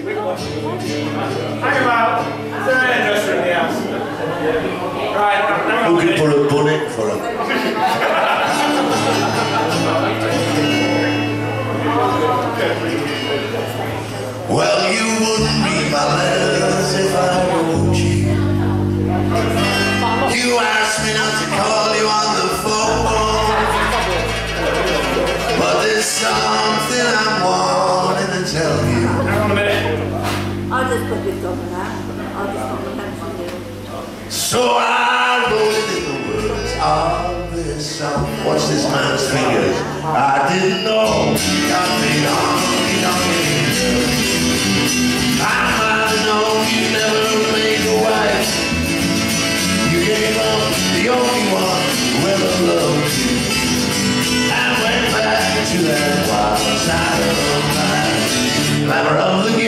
Hang about. Is there? Right, now Looking for a for. Well, you wouldn't read my letters if I wrote you. You asked me not to call you on the phone. But there's something I'm wanting The. So I wrote in the words of this song. Watch this man's fingers. I didn't know got me honky donkey. I might have known you never made a wife. You gave up the only one who ever loved you. And went back to that wild side of life. Glamour of the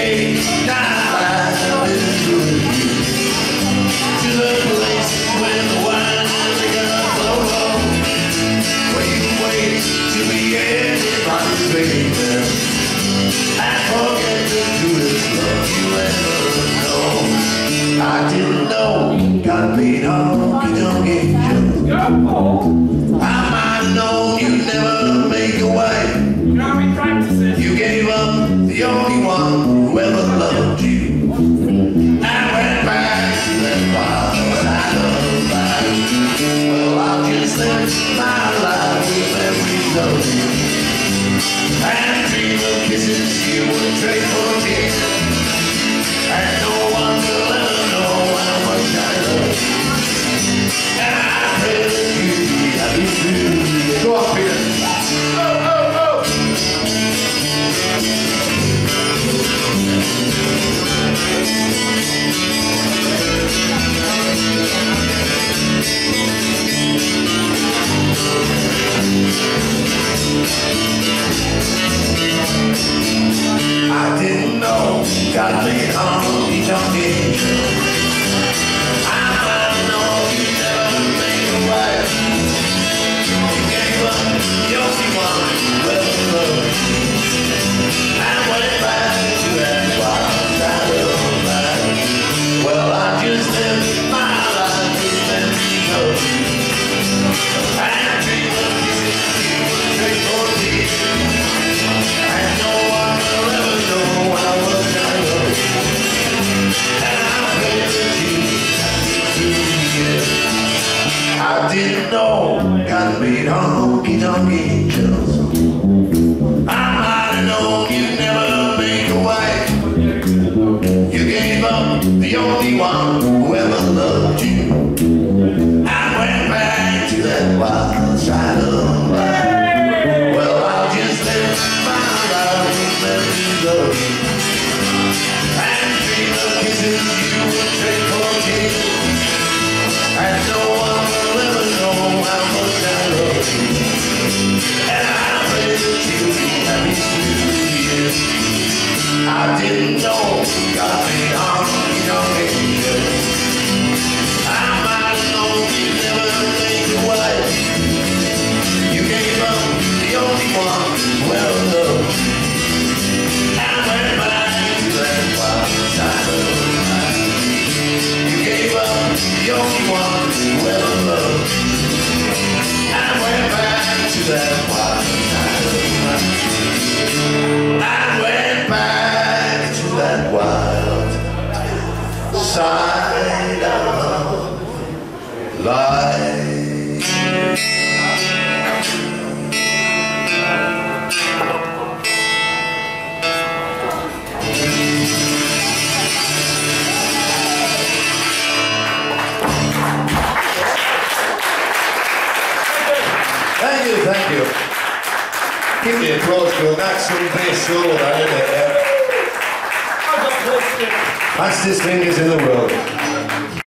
know made honky tonk angels. I might have known you'd never make a wife. You know? You gave up the only one who ever loved you. I went back to that wild side of life. Well, I'll just live my life with of you. And dream of kisses you would trade for tears. I didn't know God made honky tonk angels. I might have known you'd never make a wife. You gave up the only one who ever loved you. I went back to that wild side of life. Well, I'll just live my life with memories of you. And dream of kisses I didn't know God made honky side of life. Thank you, thank you. Give me applause for that some bass solo, that, isn't it? Yeah. Fastest fingers in the world.